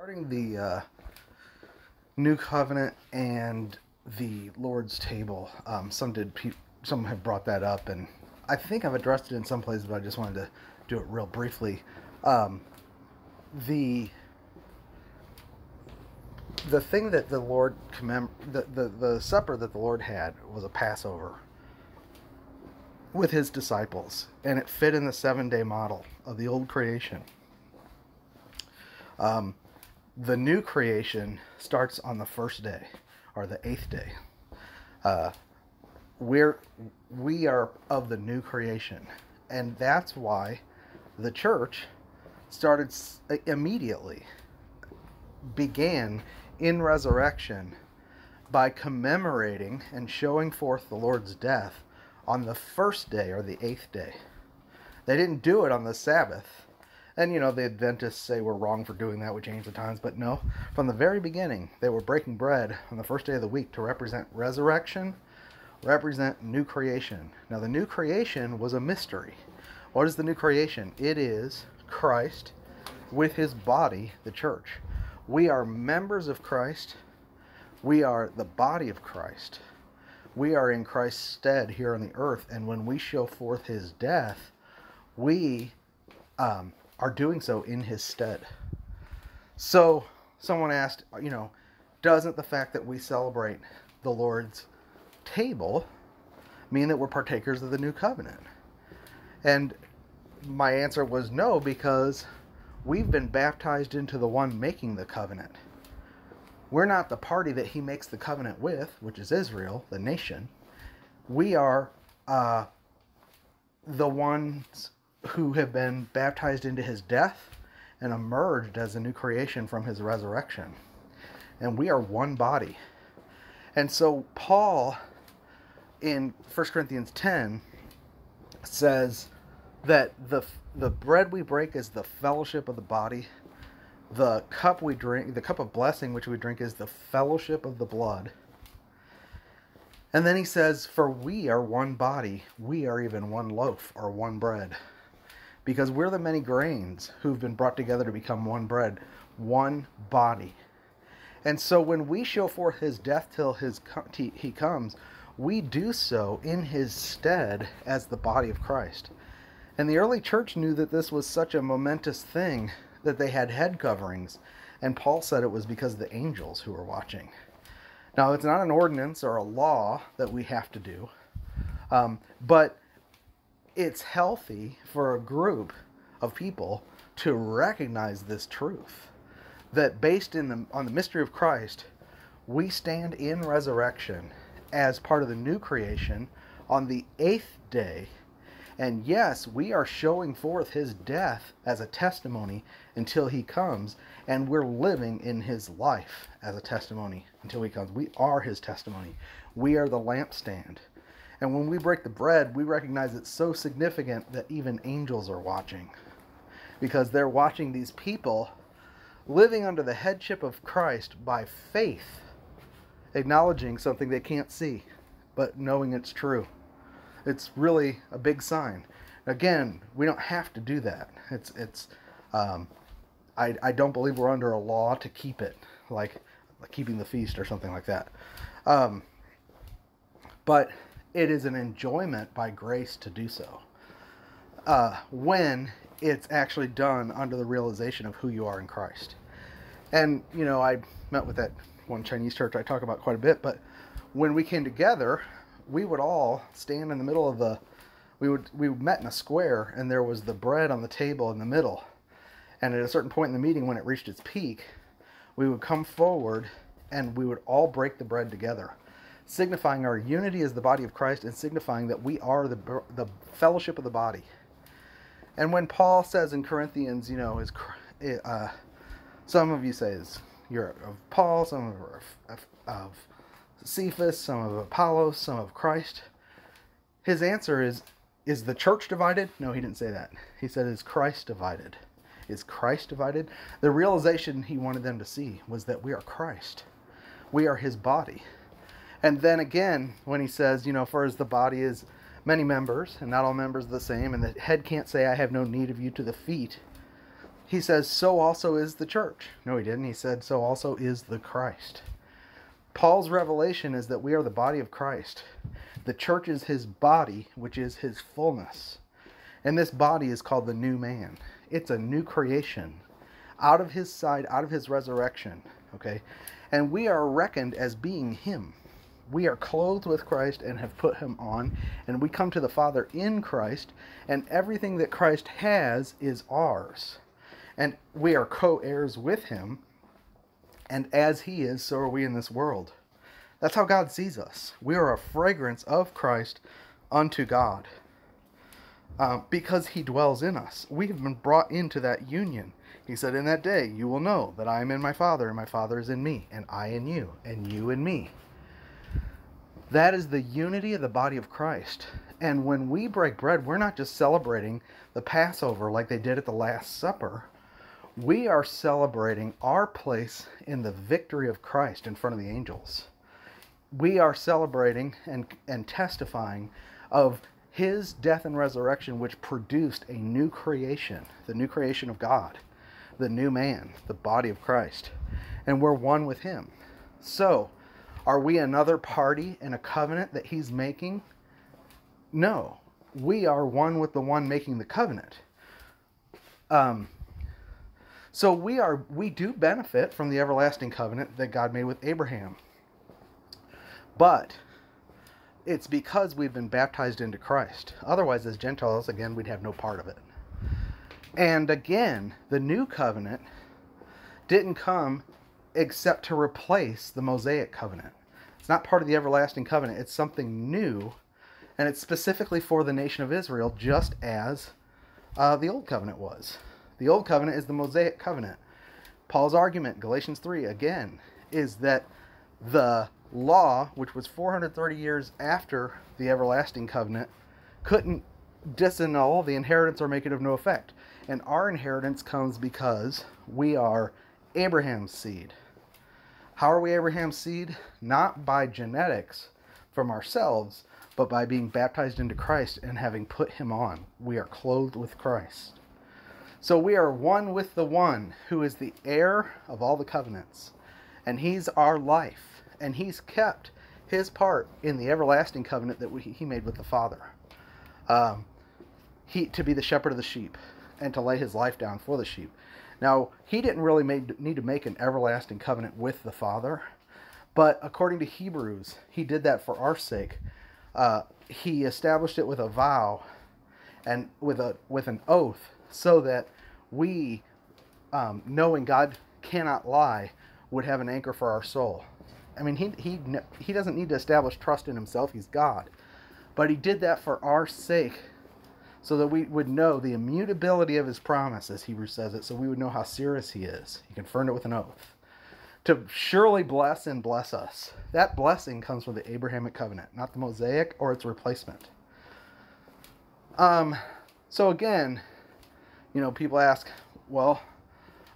Regarding the uh, new covenant and the Lord's table, um, some did some have brought that up, and I think I've addressed it in some places, but I just wanted to do it real briefly. Um, the the thing that the Lord commem the, the the supper that the Lord had was a Passover with his disciples, and it fit in the seven day model of the old creation. Um, the new creation starts on the first day or the eighth day. Uh, we're we are of the new creation, and that's why the church started s- immediately began in resurrection by commemorating and showing forth the Lord's death on the first day or the eighth day. They didn't do it on the Sabbath. And you know, the Adventists say we're wrong for doing that. We change the times. But no, from the very beginning, they were breaking bread on the first day of the week to represent resurrection, represent new creation. Now, the new creation was a mystery. What is the new creation? It is Christ with his body, the church. We are members of Christ. We are the body of Christ. We are in Christ's stead here on the earth. And when we show forth his death, we um, are doing so in his stead. So, someone asked, you know, doesn't the fact that we celebrate the Lord's table mean that we're partakers of the new covenant? And my answer was no, because we've been baptized into the one making the covenant. We're not the party that he makes the covenant with, which is Israel, the nation. We are uh, the ones who have been baptized into his death and emerged as a new creation from his resurrection. And we are one body. And so Paul in 1 Corinthians 10 says that the the bread we break is the fellowship of the body. The cup we drink, the cup of blessing which we drink is the fellowship of the blood. And then he says, For we are one body, we are even one loaf or one bread. Because we're the many grains who've been brought together to become one bread, one body. And so when we show forth his death till his he comes, we do so in his stead as the body of Christ. And the early church knew that this was such a momentous thing that they had head coverings. And Paul said it was because of the angels who were watching. Now, it's not an ordinance or a law that we have to do, um, but it's healthy for a group of people to recognize this truth that based in the, on the mystery of Christ, we stand in resurrection as part of the new creation on the eighth day. And yes, we are showing forth his death as a testimony until he comes, and we're living in his life as a testimony until he comes. We are his testimony. We are the lampstand. And when we break the bread, we recognize it's so significant that even angels are watching. Because they're watching these people living under the headship of Christ by faith, acknowledging something they can't see, but knowing it's true. It's really a big sign. Again, we don't have to do that. It's it's. Um, I I don't believe we're under a law to keep it, like, keeping the feast or something like that. Um, but it is an enjoyment by grace to do so. Uh, when it's actually done under the realization of who you are in Christ. And, you know, I met with that one Chinese church I talk about quite a bit, but when we came together, we would all stand in the middle of the we would we met in a square and there was the bread on the table in the middle. And at a certain point in the meeting when it reached its peak, we would come forward and we would all break the bread together, signifying our unity as the body of Christ and signifying that we are the the fellowship of the body. And when Paul says in Corinthians, you know, is uh, some of you say is you're of Paul, some of are of, of Cephas, some of Apollos, some of Christ. His answer is, is the church divided? No, he didn't say that. He said, is Christ divided? Is Christ divided? The realization he wanted them to see was that we are Christ. We are his body. And then again, when he says, you know, for as the body is many members, and not all members are the same, and the head can't say, I have no need of you to the feet. he says, so also is the church. No, he didn't. He said, so also is the Christ. Paul's revelation is that we are the body of Christ. The church is his body, which is his fullness. And this body is called the new man. It's a new creation out of his side, out of his resurrection. Okay? And we are reckoned as being him. We are clothed with Christ and have put him on. And we come to the Father in Christ. And everything that Christ has is ours and we are co heirs with him. And as he is, so are we in this world. That's how God sees us. We are a fragrance of Christ unto God uh, because he dwells in us. We have been brought into that union. He said, In that day you will know that I am in my Father, and my Father is in me, and I in you, and you in me. That is the unity of the body of Christ. And when we break bread, we're not just celebrating the Passover like they did at the Last Supper we are celebrating our place in the victory of Christ in front of the angels. We are celebrating and, and testifying of his death and resurrection, which produced a new creation, the new creation of God, the new man, the body of Christ. And we're one with him. So, are we another party in a covenant that he's making? No. We are one with the one making the covenant. Um, so we are we do benefit from the everlasting covenant that God made with Abraham. But it's because we've been baptized into Christ. Otherwise, as Gentiles, again, we'd have no part of it. And again, the new covenant didn't come except to replace the Mosaic covenant. It's not part of the everlasting covenant, it's something new, and it's specifically for the nation of Israel, just as uh, the old covenant was. The old covenant is the Mosaic covenant. Paul's argument, Galatians 3, again, is that the law, which was 430 years after the everlasting covenant, couldn't disannul the inheritance or make it of no effect. And our inheritance comes because we are Abraham's seed. How are we Abraham's seed? Not by genetics from ourselves, but by being baptized into Christ and having put him on. We are clothed with Christ. So we are one with the one who is the heir of all the covenants. And he's our life. And he's kept his part in the everlasting covenant that we, he made with the Father. Um, he to be the shepherd of the sheep and to lay his life down for the sheep. Now, he didn't really made, need to make an everlasting covenant with the Father, but according to Hebrews, he did that for our sake. Uh, he established it with a vow and with a with an oath so that we, um, knowing God cannot lie, would have an anchor for our soul. I mean, he, he, he doesn't need to establish trust in himself, he's God. But he did that for our sake so that we would know the immutability of his promise, as Hebrews says it, so we would know how serious he is. He confirmed it with an oath. To surely bless and bless us. That blessing comes from the Abrahamic covenant, not the Mosaic or its replacement. Um, so again, you know, people ask, well,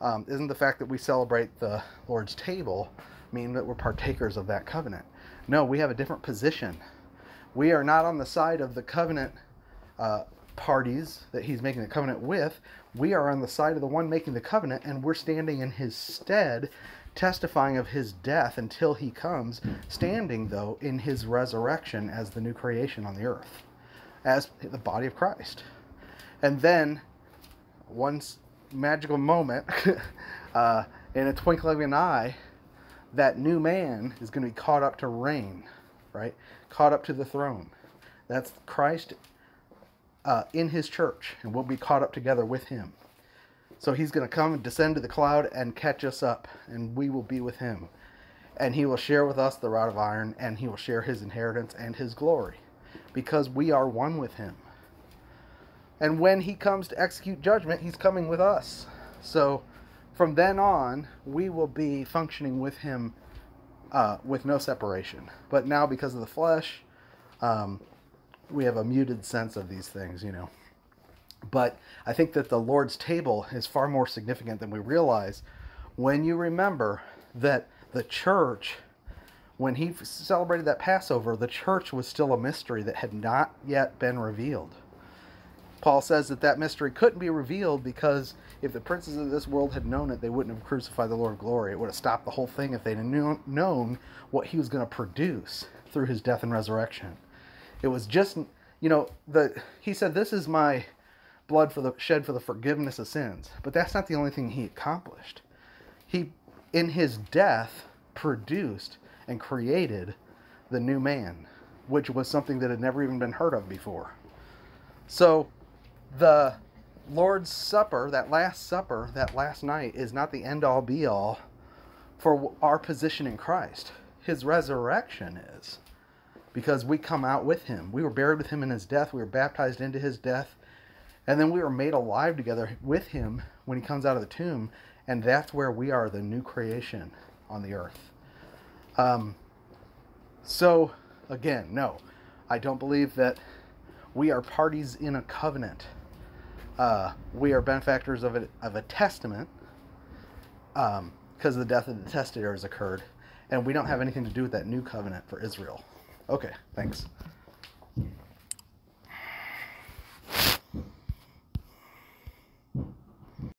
um, isn't the fact that we celebrate the Lord's table mean that we're partakers of that covenant? No, we have a different position. We are not on the side of the covenant uh, parties that he's making the covenant with. We are on the side of the one making the covenant, and we're standing in his stead, testifying of his death until he comes, standing, though, in his resurrection as the new creation on the earth, as the body of Christ. And then one magical moment, uh, in a twinkling of an eye, that new man is going to be caught up to reign, right? Caught up to the throne. That's Christ uh, in his church, and we'll be caught up together with him. So he's going to come and descend to the cloud and catch us up, and we will be with him. And he will share with us the rod of iron, and he will share his inheritance and his glory, because we are one with him. And when he comes to execute judgment, he's coming with us. So from then on, we will be functioning with him uh, with no separation. But now, because of the flesh, um, we have a muted sense of these things, you know. But I think that the Lord's table is far more significant than we realize when you remember that the church, when he celebrated that Passover, the church was still a mystery that had not yet been revealed Paul says that that mystery couldn't be revealed because if the princes of this world had known it, they wouldn't have crucified the Lord of glory. It would have stopped the whole thing if they'd known what he was going to produce through his death and resurrection. It was just, you know, the he said, "This is my blood for the shed for the forgiveness of sins." But that's not the only thing he accomplished. He, in his death, produced and created the new man, which was something that had never even been heard of before. So, the Lord's Supper, that Last Supper, that last night, is not the end all be all for our position in Christ. His resurrection is. Because we come out with him. We were buried with him in his death. We were baptized into his death. And then we were made alive together with him when he comes out of the tomb. And that's where we are the new creation on the earth. Um, so, again, no, I don't believe that we are parties in a covenant. Uh, we are benefactors of a, of a testament because um, the death of the testator has occurred, and we don't have anything to do with that new covenant for Israel. Okay, thanks.